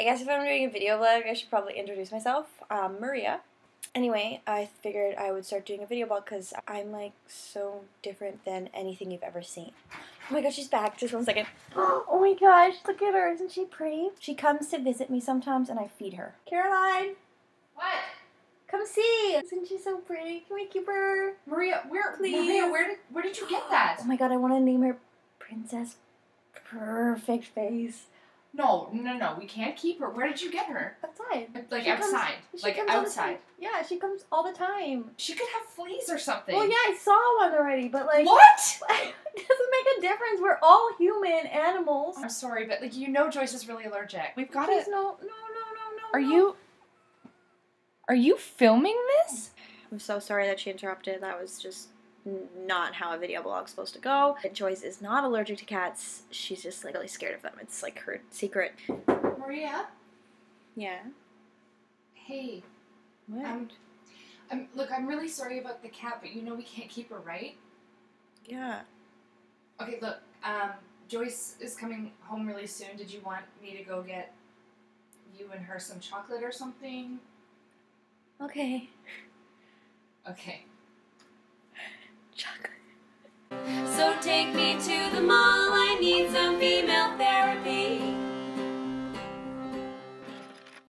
I guess if I'm doing a video blog, I should probably introduce myself. Um, Maria. Anyway, I figured I would start doing a video blog because I'm like so different than anything you've ever seen. Oh my gosh, she's back. Just one second. Oh my gosh, look at her. Isn't she pretty? She comes to visit me sometimes and I feed her. Caroline, What? come see. Isn't she so pretty? Can we keep her? Maria, where Please. Maria, where did where did you get that? Oh my god, I want to name her Princess Perfect Face. No, no, no, we can't keep her. Where did you get her? Outside. Like She outside. she like comes all the outside. time. Yeah, she comes all the time. She could have fleas or something. Well, yeah, I saw one already, but like, What? it doesn't make a difference. We're all human animals. I'm sorry, but like you know Joyce is really allergic. We've got Please, to no, no, no, no, no. Are no. you Are you filming this? I'm so sorry that she interrupted. That was just n- not how a video blog's supposed to go. Joyce is not allergic to cats. She's just like really scared of them. It's like her secret. Maria? Yeah. Hey. What? Um, I'm, look, I'm really sorry about the cat, but you know we can't keep her, right? yeah. Okay, look, um, Joyce is coming home really soon. Did you want me to go get you and her some chocolate or something? Okay. Okay. Take me to the mall.